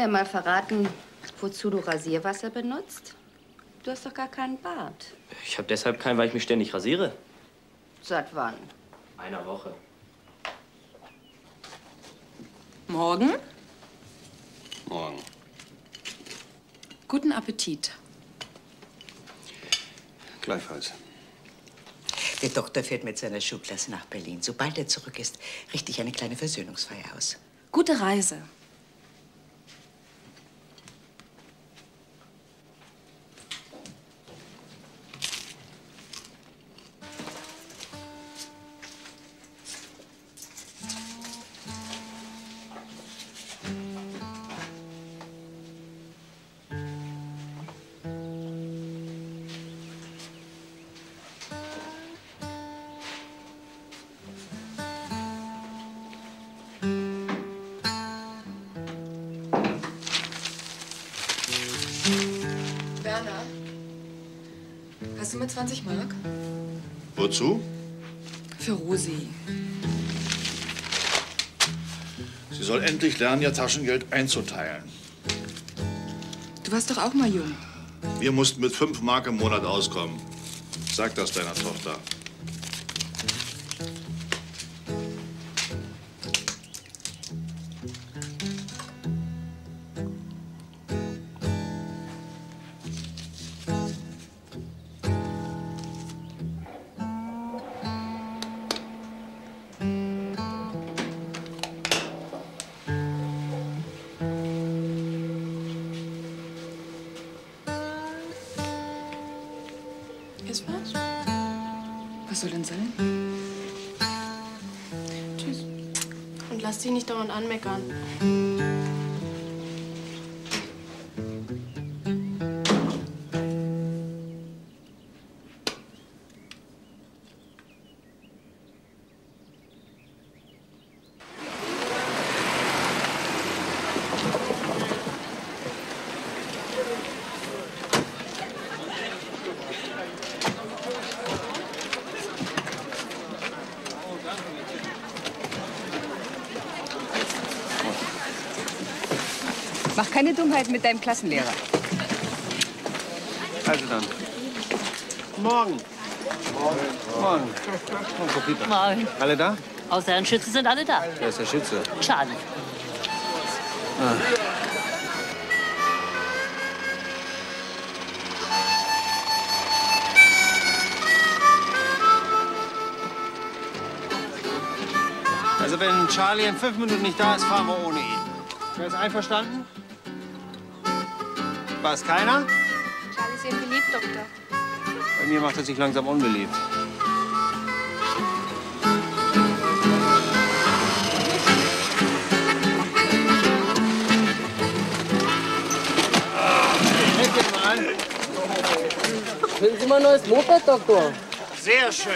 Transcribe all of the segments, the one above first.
Kannst du mir mal verraten, wozu du Rasierwasser benutzt? Du hast doch gar keinen Bart. Ich habe deshalb keinen, weil ich mich ständig rasiere. Seit wann? Einer Woche. Morgen? Morgen. Guten Appetit. Gleichfalls. Der Doktor fährt mit seiner Schulklasse nach Berlin. Sobald er zurück ist, richte ich eine kleine Versöhnungsfeier aus. Gute Reise. 20 Mark? Wozu? Für Rosi. Sie soll endlich lernen, ihr Taschengeld einzuteilen. Du warst doch auch mal jung. Wir mussten mit fünf Mark im Monat auskommen. Sag das deiner Tochter. Mach keine Dummheiten mit deinem Klassenlehrer. Also dann. Morgen. Morgen. Morgen. Pieper. Morgen. Alle da? Außer Herrn Schütze sind alle da. Wer ist der Schütze? Schade. Ah. Also wenn Charlie in fünf Minuten nicht da ist, fahren wir ohne ihn. Wer ist einverstanden? War es keiner? Charlie ist Ihnen beliebt, Doktor. Bei mir macht er sich langsam unbeliebt. Finden Sie mal ein neues Moped, Doktor? Sehr schön.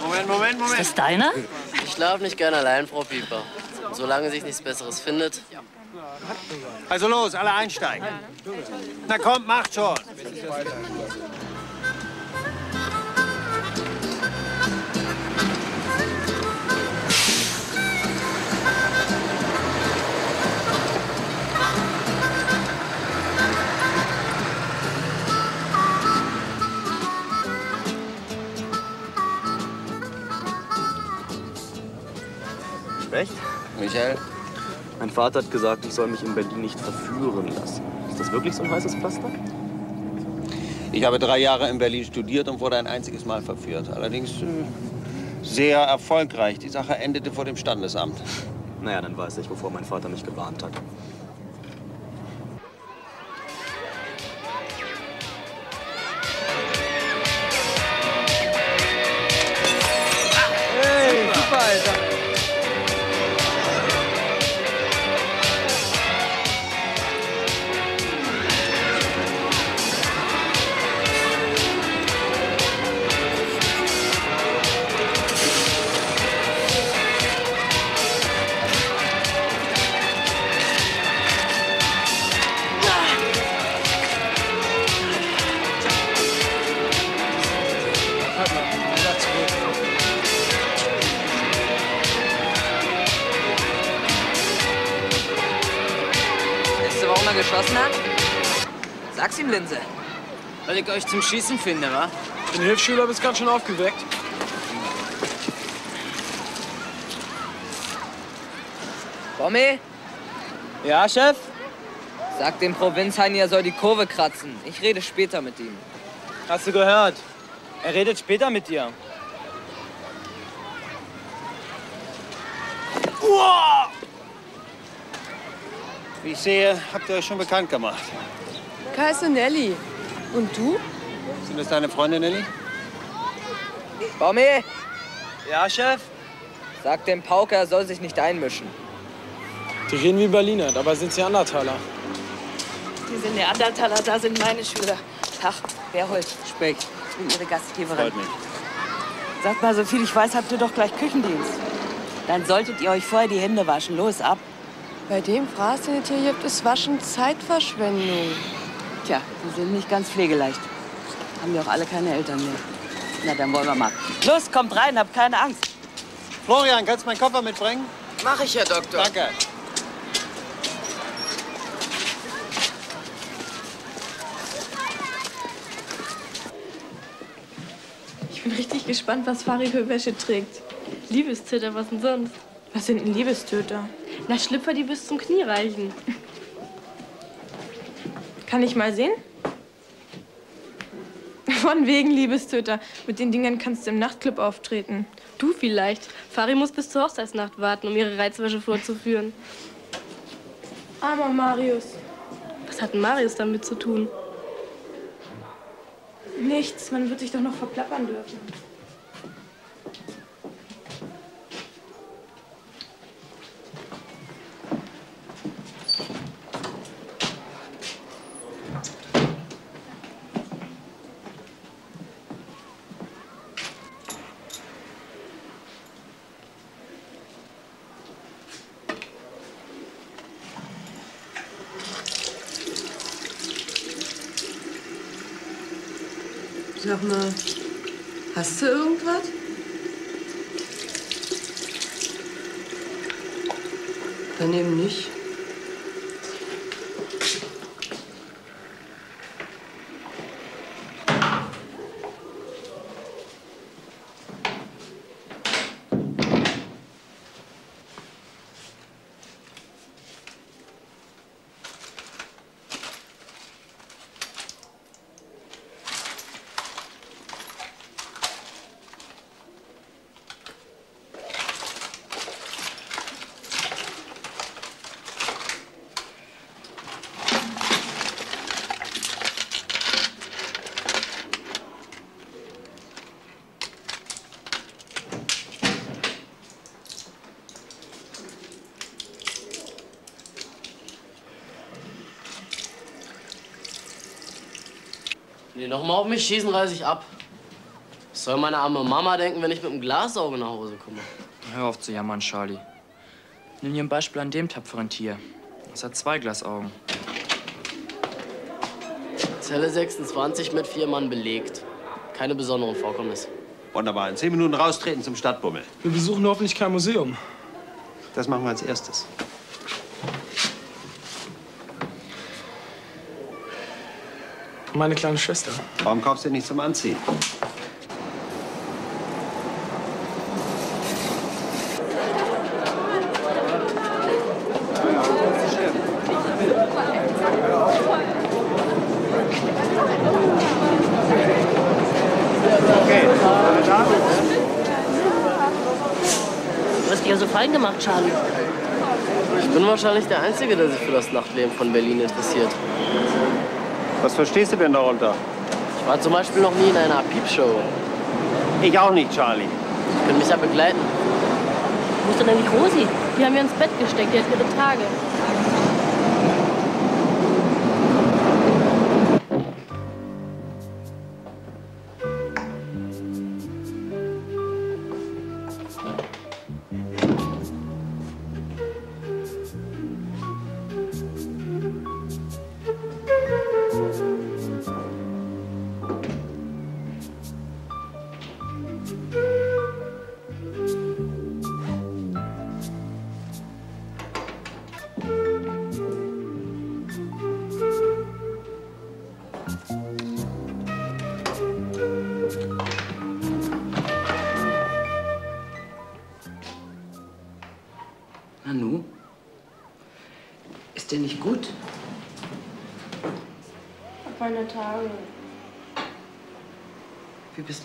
Moment, Moment, Moment. Ist das deiner? Ich schlafe nicht gern allein, Frau Pieper. Solange sich nichts Besseres findet. Also los, alle einsteigen. Na kommt, macht schon. Recht? Michael? Mein Vater hat gesagt, ich soll mich in Berlin nicht verführen lassen. Ist das wirklich so ein heißes Pflaster? Ich habe drei Jahre in Berlin studiert und wurde ein einziges Mal verführt. Allerdings äh, sehr erfolgreich. Die Sache endete vor dem Standesamt. Naja, dann weiß ich, wovor mein Vater mich gewarnt hat. Geschossen hat? Sag's ihm, Linse. Weil ich euch zum Schießen finde, wa? Den Hilfsschüler bist ganz schön aufgeweckt. Bommi? Ja, Chef? Sag dem Provinzhain, er soll die Kurve kratzen. Ich rede später mit ihm. Hast du gehört? Er redet später mit dir. Uah! Wie ich sehe, habt ihr euch schon bekannt gemacht. Kai ist Nelly. Und du? Sind das deine Freunde, Nelly? Bommi? Ja, Chef? Sag dem Pauker, er soll sich nicht einmischen. Die reden wie Berliner, dabei sind sie Andertaler. Die sind Neandertaler, da sind meine Schüler. Tag, wer holt? Speck. Ich bin Ihre Gastgeberin. Freut mich. Sagt mal, so viel ich weiß, habt ihr doch gleich Küchendienst. Dann solltet ihr euch vorher die Hände waschen. Los, ab. Bei dem Fraß, den es hier gibt, ist Waschen Zeitverschwendung. Tja, die sind nicht ganz pflegeleicht. Haben ja auch alle keine Eltern mehr. Na, dann wollen wir mal. Los, kommt rein, habt keine Angst. Florian, kannst du meinen Koffer mitbringen? Mach ich, Herr Doktor. Danke. Ich bin richtig gespannt, was Fari für Wäsche trägt. Liebestöter, was denn sonst? Was sind denn Liebestöter? Na, Schlüpfer, die bis zum Knie reichen. Kann ich mal sehen? Von wegen Liebestöter. Mit den Dingern kannst du im Nachtclub auftreten. Du vielleicht. Fari muss bis zur Hochzeitsnacht warten, um ihre Reizwäsche vorzuführen. Armer Marius. Was hat denn Marius damit zu tun? Nichts, man wird sich doch noch verplappern dürfen. Sag mal, hast du irgendwas? Dann eben nicht. Wenn die nochmal auf mich schießen, reiß ich ab. Was soll meine arme Mama denken, wenn ich mit einem Glasauge nach Hause komme? Hör auf zu jammern, Charlie. Nimm dir ein Beispiel an dem tapferen Tier. Es hat zwei Glasaugen. Zelle 26 mit vier Mann belegt. Keine besonderen Vorkommnisse. Wunderbar. In zehn Minuten raustreten zum Stadtbummel. Wir besuchen hoffentlich kein Museum. Das machen wir als erstes. Meine kleine Schwester. Warum kaufst du nicht zum Anziehen? Du hast dich ja so fein gemacht, Charlie. Ich bin wahrscheinlich der Einzige, der sich für das Nachtleben von Berlin interessiert. Was verstehst du denn darunter? Ich war zum Beispiel noch nie in einer Piepshow. Ich auch nicht, Charlie. Sie können mich ja begleiten. Wo ist denn eigentlich Rosi? Die haben wir ins Bett gesteckt, die hat ihre Tage.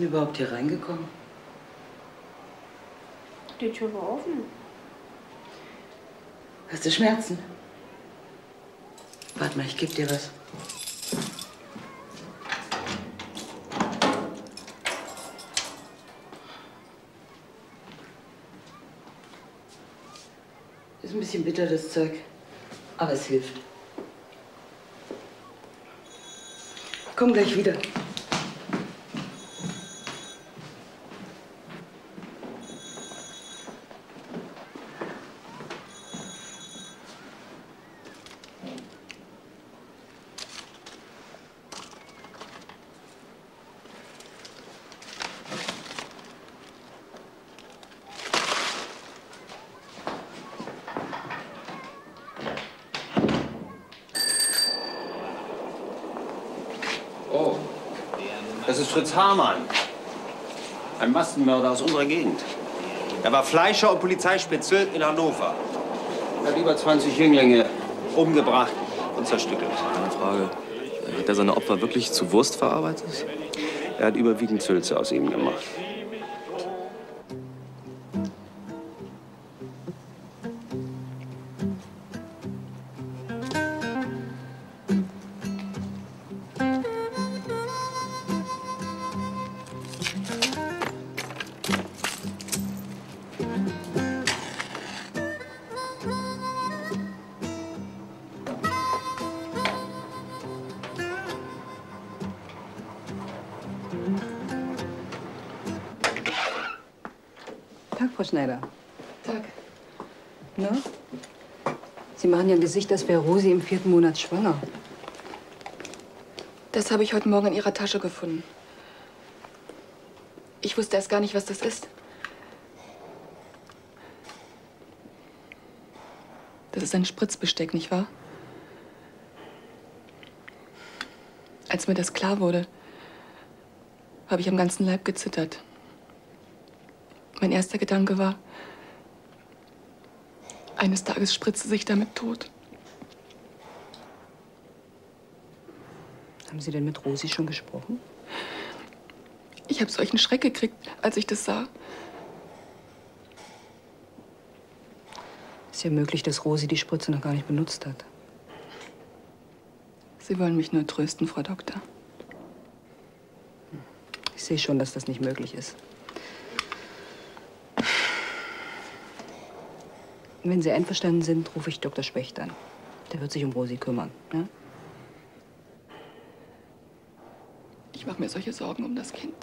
Denn überhaupt hier reingekommen? Die Tür war offen. Hast du Schmerzen? Warte mal, ich geb dir was. Ist ein bisschen bitter, das Zeug. Aber es hilft. Ich komm gleich wieder. Fritz Hamann. Ein Massenmörder aus unserer Gegend. Er war Fleischer und Polizeispitzel in Hannover. Er hat über 20 Jünglinge umgebracht und zerstückelt. Eine Frage. Hat er seine Opfer wirklich zu Wurst verarbeitet? Er hat überwiegend Sülze aus ihnen gemacht. Frau Schneider. Tag. Na? Sie machen ja ein Gesicht, als wäre Rosi im vierten Monat schwanger. Das habe ich heute Morgen in Ihrer Tasche gefunden. Ich wusste erst gar nicht, was das ist. Das ist ein Spritzbesteck, nicht wahr? Als mir das klar wurde, habe ich am ganzen Leib gezittert. Mein erster Gedanke war, eines Tages spritzt sie sich damit tot. Haben Sie denn mit Rosi schon gesprochen? Ich habe solchen Schreck gekriegt, als ich das sah. Ist ja möglich, dass Rosi die Spritze noch gar nicht benutzt hat. Sie wollen mich nur trösten, Frau Doktor. Ich sehe schon, dass das nicht möglich ist. Wenn Sie einverstanden sind, rufe ich Dr. Specht an. Der wird sich um Rosi kümmern. Ja? Ich mache mir solche Sorgen um das Kind.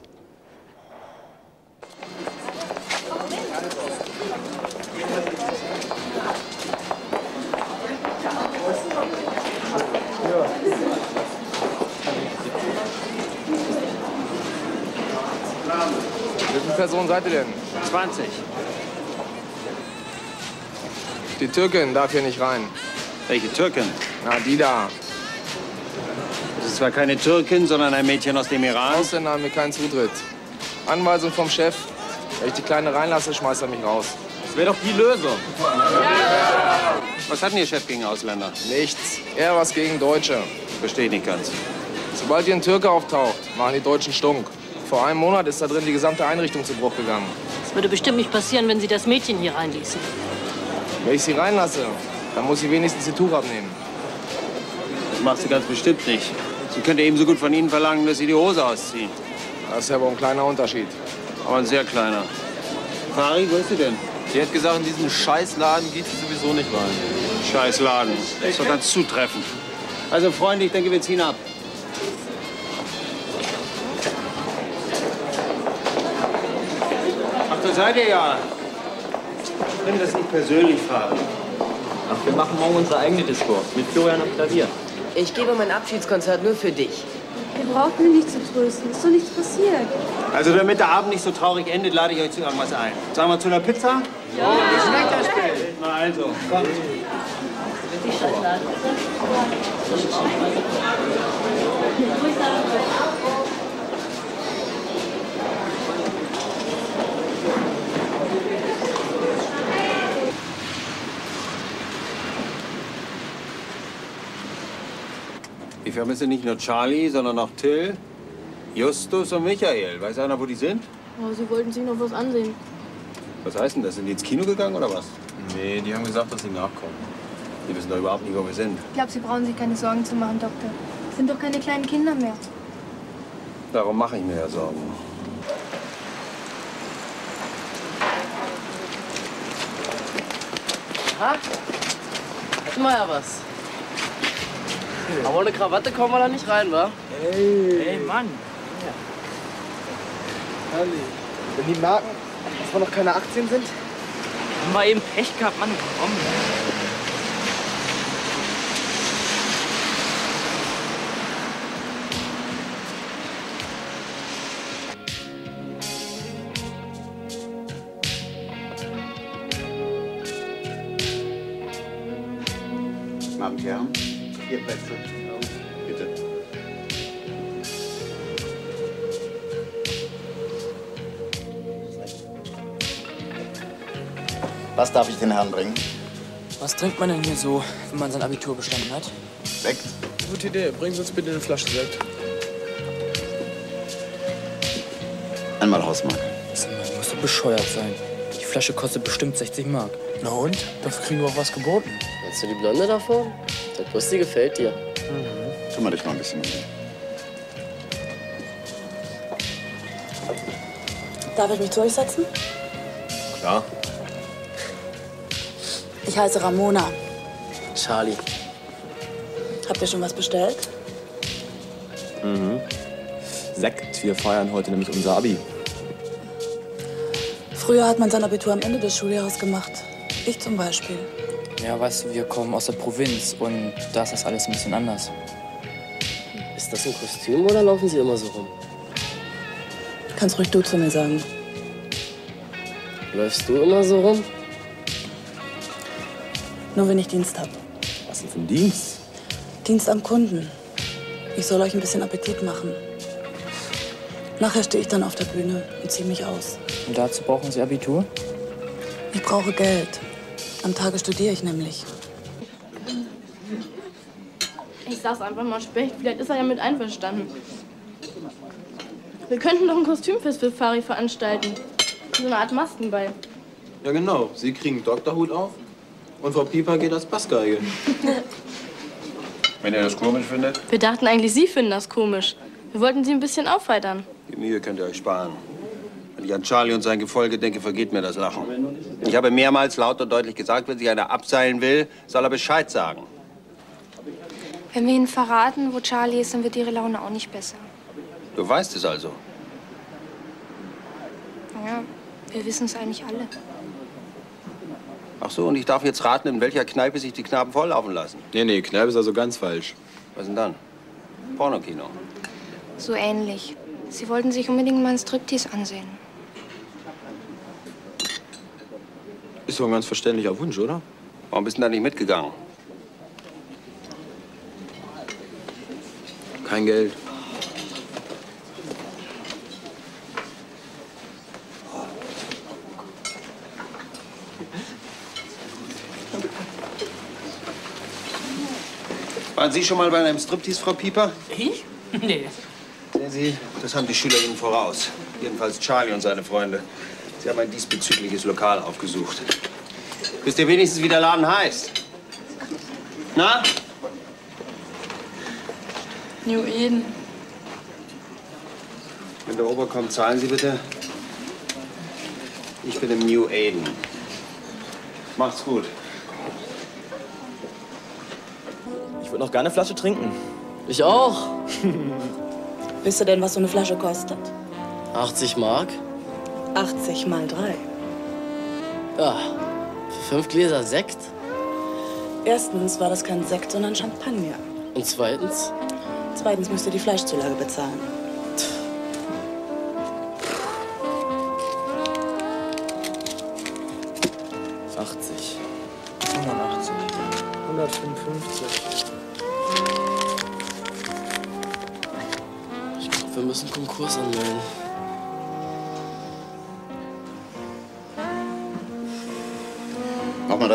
Wie viele Personen seid ihr denn? 20. Die Türkin darf hier nicht rein. Welche Türkin? Na, die da. Das ist zwar keine Türkin, sondern ein Mädchen aus dem Iran. Ausländer haben mir keinen Zutritt. Anweisung vom Chef. Wenn ich die Kleine reinlasse, schmeißt er mich raus. Das wäre doch die Lösung. Was hat denn Ihr Chef gegen Ausländer? Nichts. Eher was gegen Deutsche. Verstehe ich nicht ganz. Sobald hier ein Türke auftaucht, machen die Deutschen stunk. Vor einem Monat ist da drin die gesamte Einrichtung zu Bruch gegangen. Das würde bestimmt nicht passieren, wenn Sie das Mädchen hier reinließen. Wenn ich sie reinlasse, dann muss sie wenigstens die Tuch abnehmen. Das macht sie ganz bestimmt nicht. Sie könnte ebenso gut von Ihnen verlangen, dass Sie die Hose ausziehen. Das ist aber ein kleiner Unterschied. Aber ein sehr kleiner. Fari, wo ist sie denn? Die hat gesagt, in diesen Scheißladen geht sie sowieso nicht rein. Scheißladen. Das ist doch ganz zutreffend. Also, Freunde, ich denke, wir ziehen ab. Ach, da seid ihr ja. Nimm das nicht persönlich, Fari. Ach, wir machen morgen unsere eigene Disco. Mit Florian am Klavier. Ich gebe mein Abschiedskonzert nur für dich. Ihr braucht mich nicht zu trösten. Ist doch nichts passiert. Also, damit der Abend nicht so traurig endet, lade ich euch zu irgendwas ein. Sagen wir zu einer Pizza? Ja. Wie schmeckt das Spiel? Na also, kommt. Ich vermisse nicht nur Charlie, sondern auch Till, Justus und Michael. Weiß einer, wo die sind? Oh, sie wollten sich noch was ansehen. Was heißt denn das? Sind die ins Kino gegangen oder was? Nee, die haben gesagt, dass sie nachkommen. Die wissen doch überhaupt nicht, wo wir sind. Ich glaube, Sie brauchen sich keine Sorgen zu machen, Doktor. Es sind doch keine kleinen Kinder mehr. Darum mache ich mir ja Sorgen. Ha? Immer ja was. Aber ohne Krawatte kommen wir da nicht rein, wa? Hey. Hey, Mann. Herrlich. Wenn die merken, dass wir noch keine 18 sind? Haben wir eben Pech gehabt, Mann. Komm. Abend, Herren. Vier Plätze. Bitte. Was darf ich den Herrn bringen? Was trinkt man denn hier so, wenn man sein Abitur bestanden hat? Sekt? Gute Idee. Bringen Sie uns bitte eine Flasche Sekt. Einmal Hausmark. Du musst doch bescheuert sein. Die Flasche kostet bestimmt 60 Mark. Na und? Dafür kriegen wir auch was geboten. Meinst du die Blonde da vorne? Der Brust, die gefällt dir. Kümmere dich mal ein bisschen um ihn. Darf ich mich durchsetzen? Klar. Ich heiße Ramona. Charlie. Habt ihr schon was bestellt? Mhm. Sekt, wir feiern heute nämlich unser Abi. Früher hat man sein Abitur am Ende des Schuljahres gemacht. Ich zum Beispiel. Ja, weißt du, wir kommen aus der Provinz und da ist das alles ein bisschen anders. Ist das ein Kostüm oder laufen Sie immer so rum? Kannst ruhig du zu mir sagen. Läufst du immer so rum? Nur wenn ich Dienst habe. Was denn für ein Dienst? Dienst am Kunden. Ich soll euch ein bisschen Appetit machen. Nachher stehe ich dann auf der Bühne und ziehe mich aus. Und dazu brauchen Sie Abitur? Ich brauche Geld. Am Tage studiere ich nämlich. Ich sag's einfach mal Specht, vielleicht ist er ja mit einverstanden. Wir könnten doch ein Kostümfest für Fari veranstalten. So eine Art Maskenball. Ja, genau. Sie kriegen einen Doktorhut auf und Frau Pieper geht als Bassgeige. Wenn ihr das komisch findet, Wir dachten eigentlich, Sie finden das komisch. Wir wollten Sie ein bisschen aufheitern. die Mühe könnt ihr euch sparen. Wenn ich an Charlie und sein Gefolge denke, vergeht mir das Lachen. Ich habe mehrmals laut und deutlich gesagt, wenn sich einer abseilen will, soll er Bescheid sagen. Wenn wir ihnen verraten, wo Charlie ist, dann wird ihre Laune auch nicht besser. Du weißt es also. Ja, wir wissen es eigentlich alle. Ach so, und ich darf jetzt raten, in welcher Kneipe sich die Knaben volllaufen lassen. Nee, nee, Kneipe ist also ganz falsch. Was denn dann? Pornokino. So ähnlich. Sie wollten sich unbedingt mal einen Striptease ansehen. Ist doch ein ganz verständlicher Wunsch, oder? Warum bist du da nicht mitgegangen? Kein Geld. Waren Sie schon mal bei einem Striptease, Frau Pieper? Ich? Nee. Sehen Sie, das haben die Schüler Ihnen voraus. Jedenfalls Charlie und seine Freunde. Sie haben ein diesbezügliches Lokal aufgesucht. Wisst ihr wenigstens, wie der Laden heißt? Na? New Eden. Wenn der Ober kommt, zahlen Sie bitte. Ich bin im New Aden. Macht's gut. Ich würde noch gerne eine Flasche trinken. Ich auch. Wisst ihr denn, was so eine Flasche kostet? 80 Mark? 80 mal 3. Ja. Für fünf Gläser Sekt? Erstens war das kein Sekt, sondern Champagner. Und zweitens? Zweitens müsst ihr die Fleischzulage bezahlen.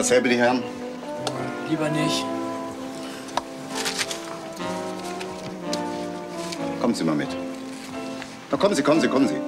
dasselbe die Herren. Lieber nicht. Kommen Sie mal mit. Na kommen Sie, kommen Sie, kommen Sie.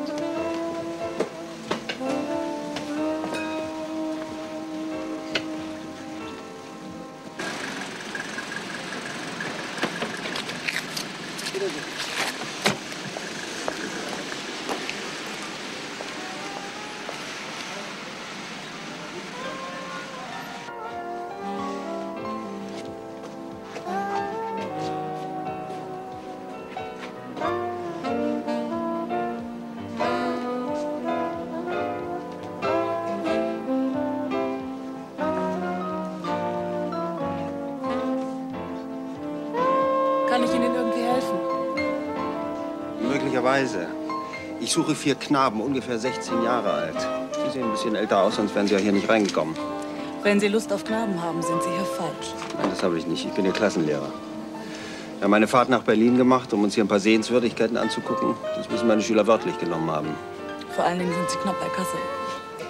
Möglicherweise. Ich suche vier Knaben, ungefähr 16 Jahre alt. Die sehen ein bisschen älter aus, sonst wären sie ja hier nicht reingekommen. Wenn Sie Lust auf Knaben haben, sind Sie hier falsch. Nein, das habe ich nicht. Ich bin Ihr Klassenlehrer. Wir haben eine Fahrt nach Berlin gemacht, um uns hier ein paar Sehenswürdigkeiten anzugucken. Das müssen meine Schüler wörtlich genommen haben. Vor allen Dingen sind Sie knapp bei Kasse.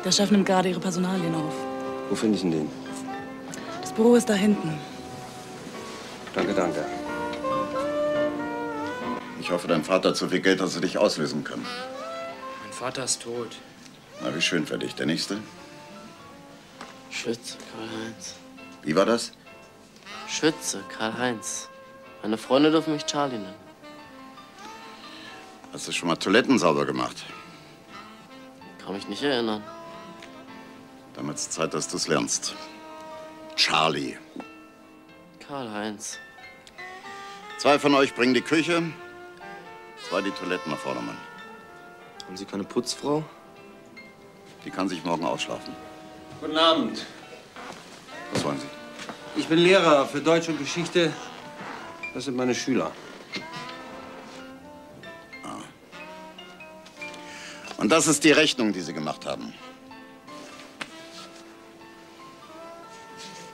Der Chef nimmt gerade Ihre Personalien auf. Wo finde ich denn den? Das Büro ist da hinten. Danke, danke. Ich hoffe, dein Vater hat so viel Geld, dass er dich auslösen kann. Mein Vater ist tot. Na, wie schön für dich. Der Nächste? Schütze, Karl-Heinz. Wie war das? Schütze, Karl-Heinz. Meine Freunde dürfen mich Charlie nennen. Hast du schon mal Toiletten sauber gemacht? Kann mich nicht erinnern. Dann wird's Zeit, dass du es lernst. Charlie. Karl-Heinz. Zwei von euch bringen die Küche, zwei die Toiletten nach Vordermann. Haben Sie keine Putzfrau? Die kann sich morgen ausschlafen. Guten Abend. Was wollen Sie? Ich bin Lehrer für Deutsch und Geschichte. Das sind meine Schüler. Und das ist die Rechnung, die Sie gemacht haben.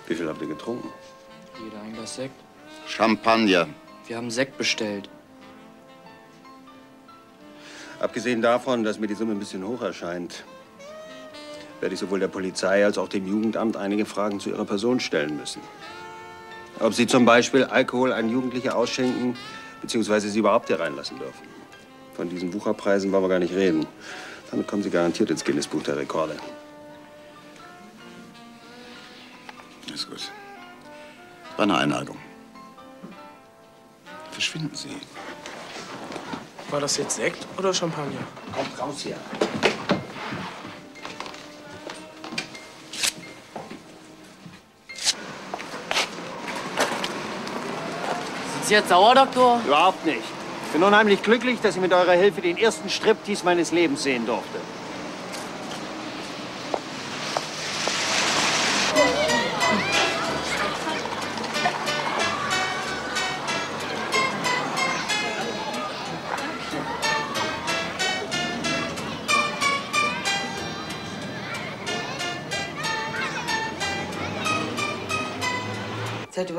Wie viel habt ihr getrunken? Jeder ein Glas Sekt. Champagner. Wir haben Sekt bestellt. Abgesehen davon, dass mir die Summe ein bisschen hoch erscheint, werde ich sowohl der Polizei als auch dem Jugendamt einige Fragen zu Ihrer Person stellen müssen. Ob Sie zum Beispiel Alkohol an Jugendliche ausschenken, beziehungsweise Sie überhaupt hier reinlassen dürfen. Von diesen Wucherpreisen wollen wir gar nicht reden. Damit kommen Sie garantiert ins Guinness-Buch der Rekorde. Ist gut. War eine Einladung. Verschwinden Sie. War das jetzt Sekt oder Champagner? Kommt raus hier. Sind Sie jetzt sauer, Doktor? Überhaupt nicht. Ich bin unheimlich glücklich, dass ich mit eurer Hilfe den ersten Striptease meines Lebens sehen durfte.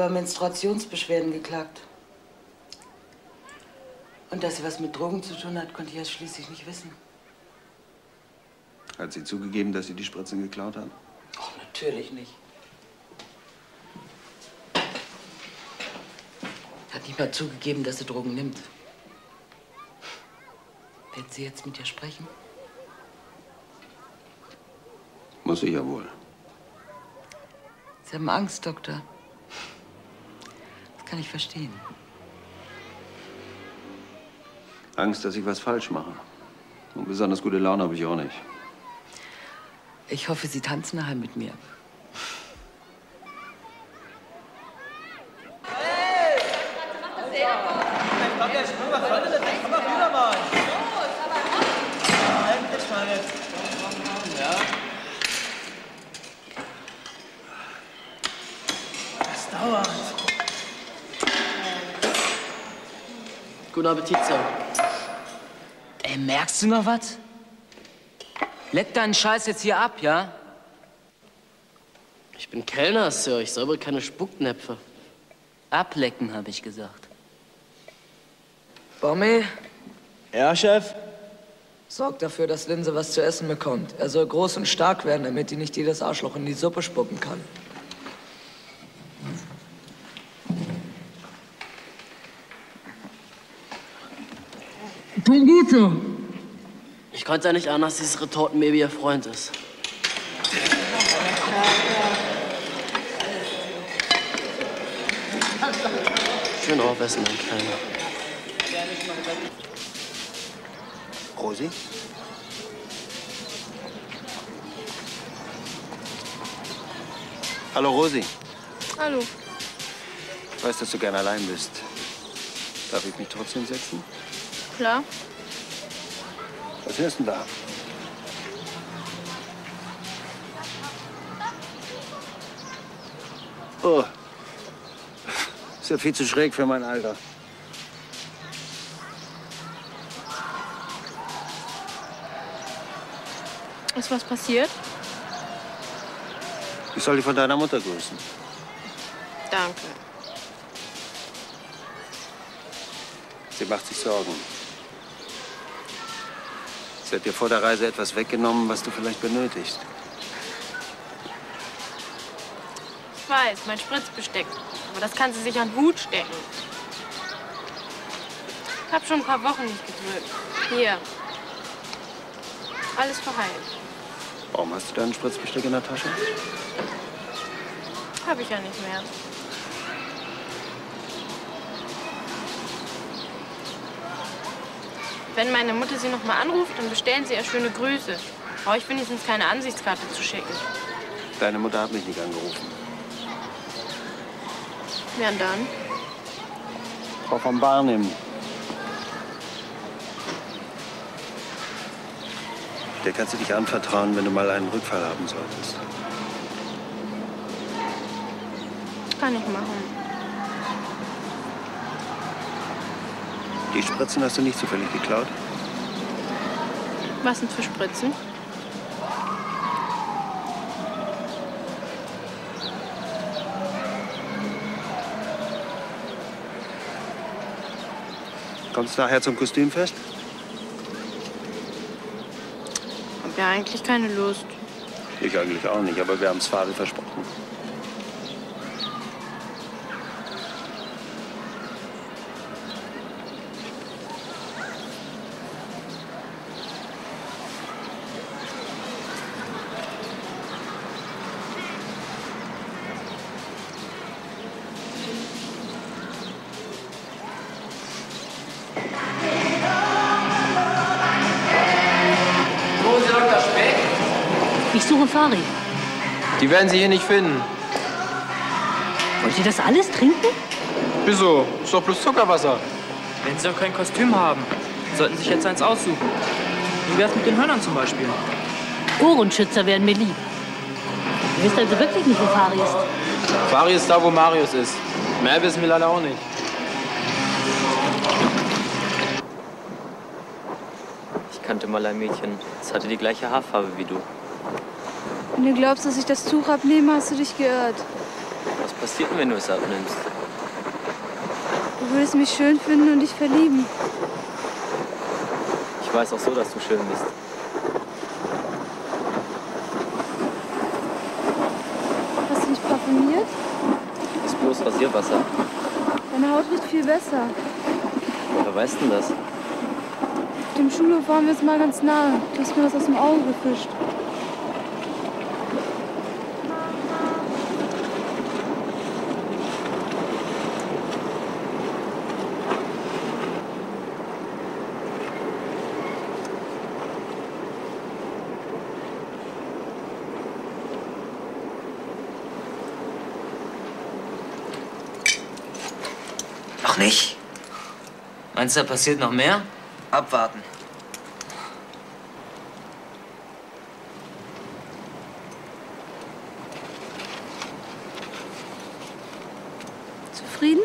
Über Menstruationsbeschwerden geklagt. Und dass sie was mit Drogen zu tun hat, konnte ich ja schließlich nicht wissen. Hat sie zugegeben, dass sie die Spritzen geklaut hat? Oh, natürlich nicht. Hat nicht mal zugegeben, dass sie Drogen nimmt. Wird sie jetzt mit dir sprechen? Muss ich ja wohl. Sie haben Angst, Doktor. Das kann ich verstehen. Angst, dass ich was falsch mache. Und besonders gute Laune habe ich auch nicht. Ich hoffe, Sie tanzen nachher mit mir. Das dauert. Guten Appetit, Sir. Ey, merkst du noch was? Leck deinen Scheiß jetzt hier ab, ja? Ich bin Kellner, Sir. Ich säubere keine Spucknäpfe. Ablecken, habe ich gesagt. Bommi, Ja, Chef? sorg dafür, dass Linse was zu essen bekommt. Er soll groß und stark werden, damit die nicht jedes Arschloch in die Suppe spucken kann. Gut so. Ich konnte ja nicht ahnen, dass dieses Retortenbaby ihr Freund ist. Schön aufessen, mein Kleiner. Rosi? Hallo, Rosi. Hallo. Ich weiß, dass du gern allein bist. Darf ich mich trotzdem setzen? Klar. Was hörst du denn da? Oh. Ist ja viel zu schräg für mein Alter. Ist was passiert? Ich soll dich von deiner Mutter grüßen. Danke. Sie macht sich Sorgen. Sie hat dir vor der Reise etwas weggenommen, was du vielleicht benötigst. Ich weiß, mein Spritzbesteck. Aber das kann sie sich an den Hut stecken. Ich hab schon ein paar Wochen nicht gedrückt. Hier. Alles verheilt. Warum hast du dein Spritzbesteck in der Tasche? Hab ich ja nicht mehr. Wenn meine Mutter Sie noch mal anruft, dann bestellen Sie ihr schöne Grüße. Brauche ich wenigstens keine Ansichtskarte zu schicken. Deine Mutter hat mich nicht angerufen. Wer denn dann? Frau von Barnim. Der kannst du dich anvertrauen, wenn du mal einen Rückfall haben solltest. Kann ich machen. Die Spritzen hast du nicht zufällig geklaut? Was sind für Spritzen? Kommst du nachher zum Kostümfest? Hab ja eigentlich keine Lust. Ich eigentlich auch nicht, aber wir haben es Fari versprochen. Die werden Sie hier nicht finden. Wollt ihr das alles trinken? Wieso? Ist doch bloß Zuckerwasser. Wenn Sie doch kein Kostüm haben, sollten Sie sich jetzt eins aussuchen. Wie wär's mit den Hörnern zum Beispiel? Ohrenschützer wären mir lieb. Ihr wisst also wirklich nicht, wo Fari ist. Fari ist da, wo Marius ist. Mehr wissen wir leider auch nicht. Ich kannte mal ein Mädchen. Es hatte die gleiche Haarfarbe wie du. Wenn du glaubst, dass ich das Tuch abnehme, hast du dich geirrt. Was passiert denn, wenn du es abnimmst? Du würdest mich schön finden und dich verlieben. Ich weiß auch so, dass du schön bist. Hast du dich parfümiert? Das ist bloß Rasierwasser. Deine Haut riecht viel besser. Woher weißt denn das? Auf dem Schulhof waren wir jetzt mal ganz nah. Du hast mir was aus dem Auge gefischt. Noch nicht? Meinst du, da passiert noch mehr? Abwarten. Zufrieden?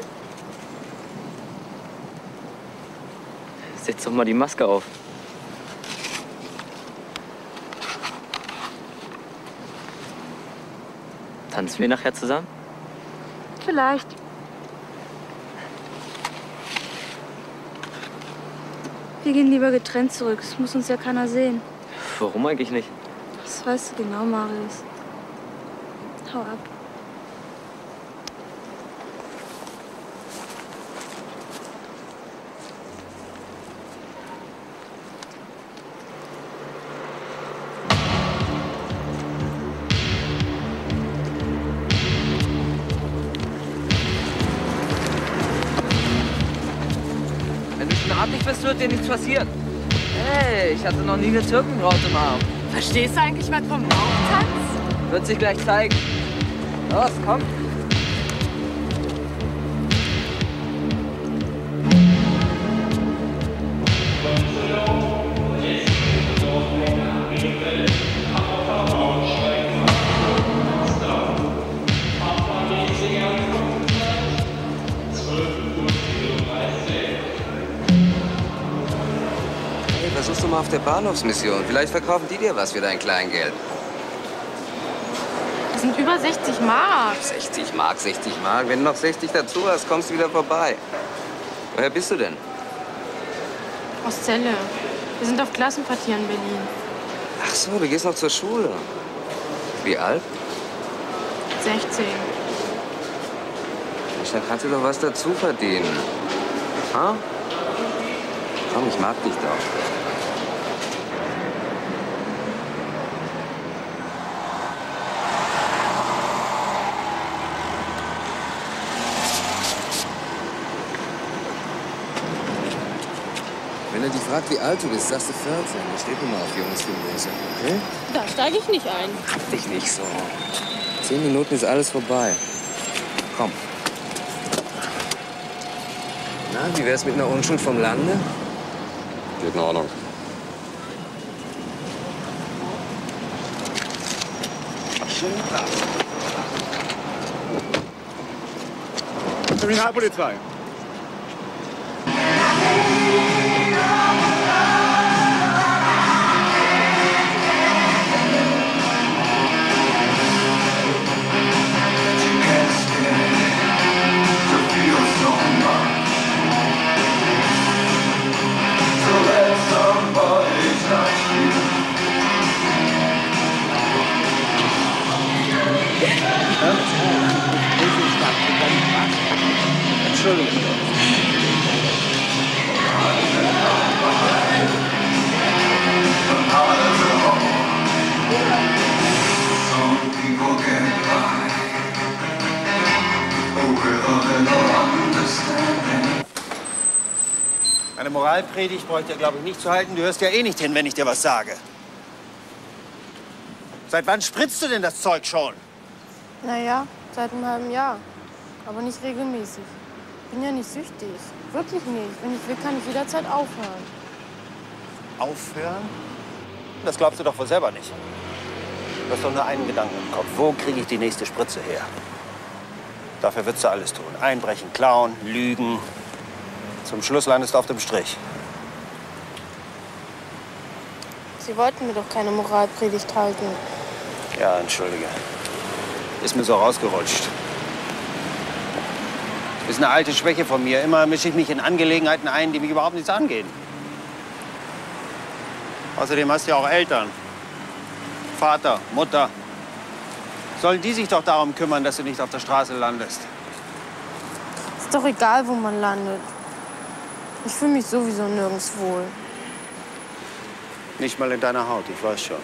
Setz doch mal die Maske auf. Tanzen wir nachher zusammen? Vielleicht. Wir gehen lieber getrennt zurück. Es muss uns ja keiner sehen. Warum eigentlich nicht? Das weißt du genau, Marius. Hau ab. Bist, wird dir nichts passieren. Hey, ich hatte noch nie eine Türkenbraut im Arm. Verstehst du eigentlich was vom Bauchtanz? Wird sich gleich zeigen. Los, komm. Du mal auf der Bahnhofsmission. Vielleicht verkaufen die dir was für dein Kleingeld. Das sind über 60 Mark. 60 Mark, 60 Mark. Wenn du noch 60 dazu hast, kommst du wieder vorbei. Woher bist du denn? Aus Celle. Wir sind auf Klassenquartier in Berlin. Ach so, du gehst noch zur Schule. Wie alt? 16. Dann kannst du doch was dazu verdienen. Ha? Komm, ich mag dich doch. Fragt, wie alt du bist, sagst du 14. Da steht immer auf Jungs Mose, okay? Da steige ich nicht ein. Hab dich nicht so. Zehn Minuten ist alles vorbei. Komm. Na, wie wär's mit einer Unschuld vom Lande? Geht in Ordnung. Kriminalpolizei. Entschuldigung. Eine Moralpredigt bräuchte ihr, glaube ich, nicht zu halten. Du hörst ja eh nicht hin, wenn ich dir was sage. Seit wann spritzt du denn das Zeug schon? Naja, seit einem halben Jahr. Aber nicht regelmäßig. Bin ja nicht süchtig. Wirklich nicht. Wenn ich will, kann ich jederzeit aufhören. Aufhören? Das glaubst du doch wohl selber nicht. Du hast doch nur einen Gedanken im Kopf. Wo kriege ich die nächste Spritze her? Dafür würdest du alles tun. Einbrechen, klauen, lügen. Zum Schluss landest du auf dem Strich. Sie wollten mir doch keine Moralpredigt halten. Ja, entschuldige. Ist mir so rausgerutscht. Ist eine alte Schwäche von mir. Immer mische ich mich in Angelegenheiten ein, die mich überhaupt nichts angehen. Außerdem hast du ja auch Eltern. Vater, Mutter. Sollen die sich doch darum kümmern, dass du nicht auf der Straße landest? Ist doch egal, wo man landet. Ich fühle mich sowieso nirgends wohl. Nicht mal in deiner Haut, ich weiß schon.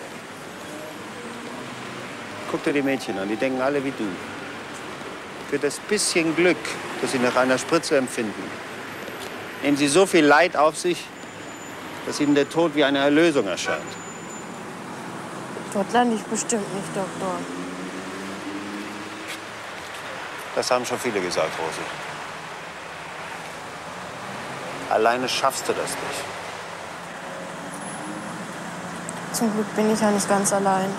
Guck dir die Mädchen an, die denken alle wie du. Für das bisschen Glück, das sie nach einer Spritze empfinden, nehmen sie so viel Leid auf sich, dass ihnen der Tod wie eine Erlösung erscheint. Dort lande ich bestimmt nicht, Doktor. Das haben schon viele gesagt, Rosi. Alleine schaffst du das nicht. Zum Glück bin ich ja nicht ganz allein.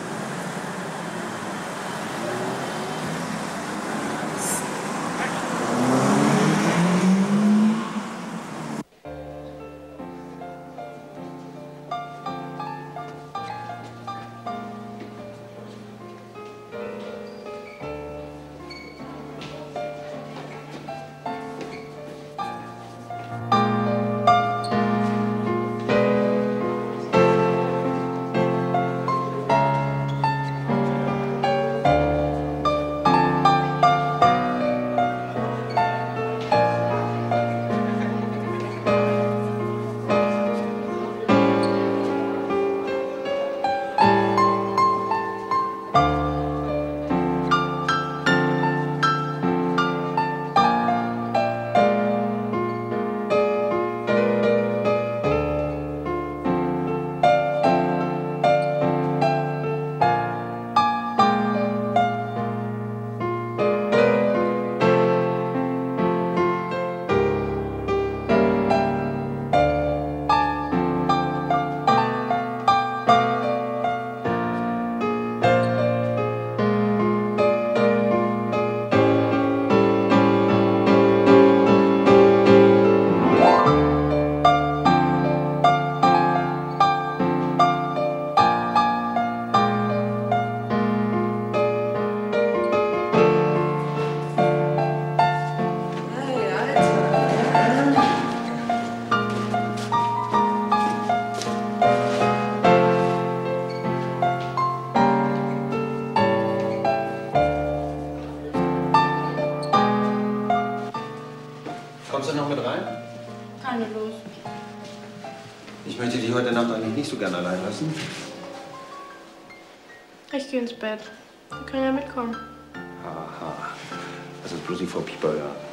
Nicht so gern allein lassen. Ich gehe ins Bett. Wir können ja mitkommen. Haha. Das ist bloß die Frau Pieper hören.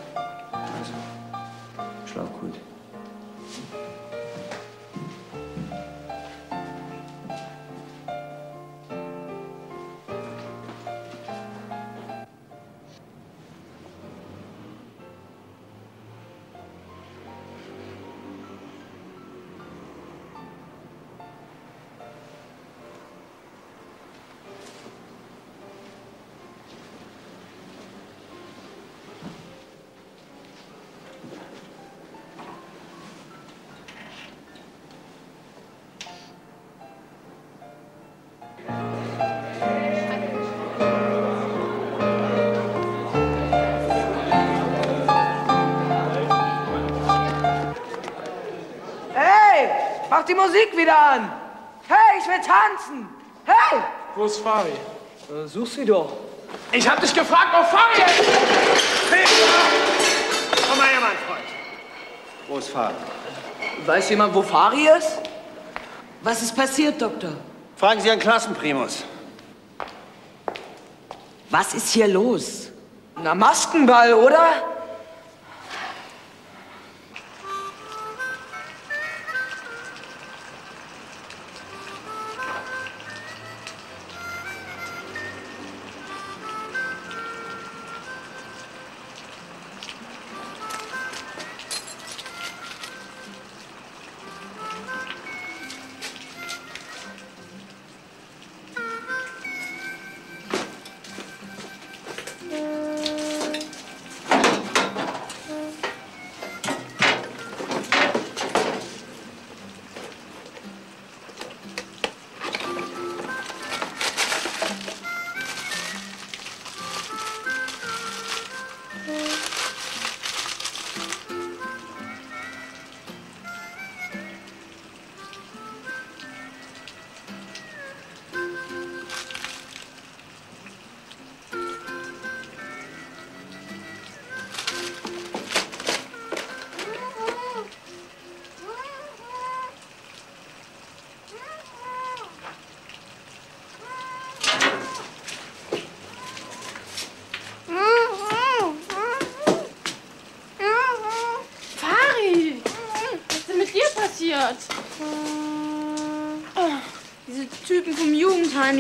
Mach die Musik wieder an. Hey, ich will tanzen. Hey! Wo ist Fari? Äh, such sie doch. Ich hab dich gefragt, wo Fari ist! Komm mal her, mein Freund. Wo ist Fahrt? Weiß jemand, wo Fari ist? Was ist passiert, Doktor? Fragen Sie Ihren Klassenprimus. Was ist hier los? Na, Maskenball, oder?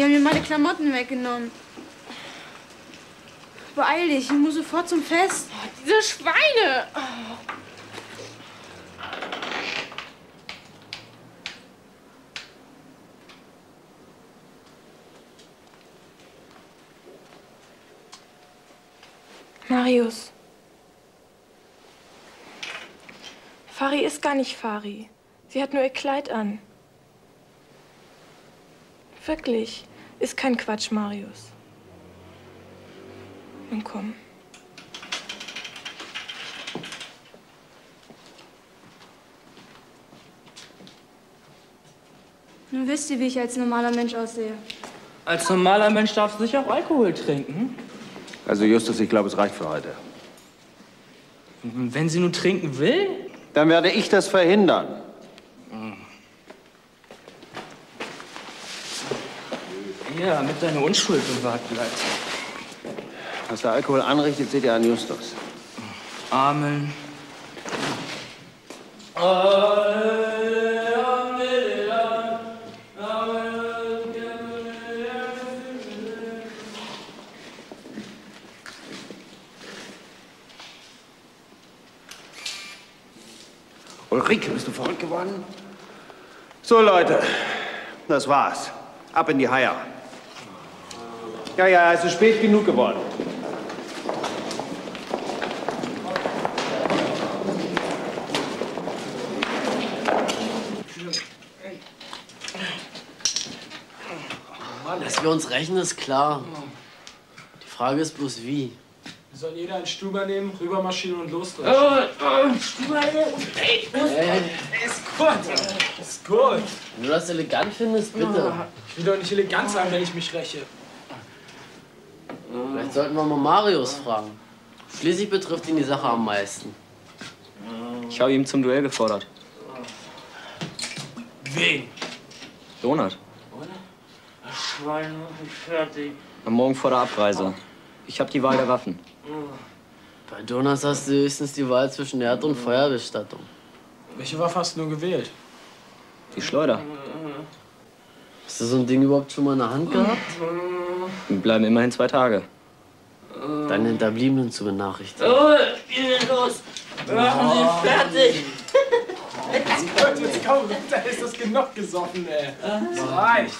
Die haben mir meine Klamotten weggenommen. Beeil dich, ich muss sofort zum Fest. Oh, diese Schweine! Oh. Marius. Fari ist gar nicht Fari. Sie hat nur ihr Kleid an. Wirklich. Ist kein Quatsch, Marius. Nun komm. Nun wisst ihr, wie ich als normaler Mensch aussehe. Als normaler Mensch darfst du sicher auch Alkohol trinken. Also Justus, ich glaube, es reicht für heute. Wenn sie nun trinken will? Dann werde ich das verhindern. Ja, damit deine Unschuld bewahrt bleibt. Was der Alkohol anrichtet, seht ihr an Justus. Amen. Ulrike, bist du verrückt geworden? So, Leute, das war's. Ab in die Haier. Ja, ja, es ist spät genug geworden. Dass wir uns rächen, ist klar. Die Frage ist bloß wie. Wir sollen jeder einen Stuber nehmen, rübermarschieren und losdrehen. Stuber Ey, Ey. ist gut. Ist gut. Wenn du das elegant findest, bitte. Ich will doch nicht elegant sein, wenn ich mich räche. Vielleicht sollten wir mal Marius fragen. Schließlich betrifft ihn die Sache am meisten. Ich habe ihn zum Duell gefordert. Wen? Donat. Schwein, mach mich fertig. Am Morgen vor der Abreise. Ich habe die Wahl der Waffen. Bei Donuts hast du höchstens die Wahl zwischen Erd- und Feuerbestattung. Welche Waffe hast du nur gewählt? Die Schleuder. Hast du so ein Ding überhaupt schon mal in der Hand gehabt? Wir bleiben immerhin zwei Tage. Deine Hinterbliebenen zu benachrichtigen. Oh, geh los! Machen Sie fertig! Jetzt kommt, jetzt komm runter, ist das genug gesoffen, ey. Das reicht.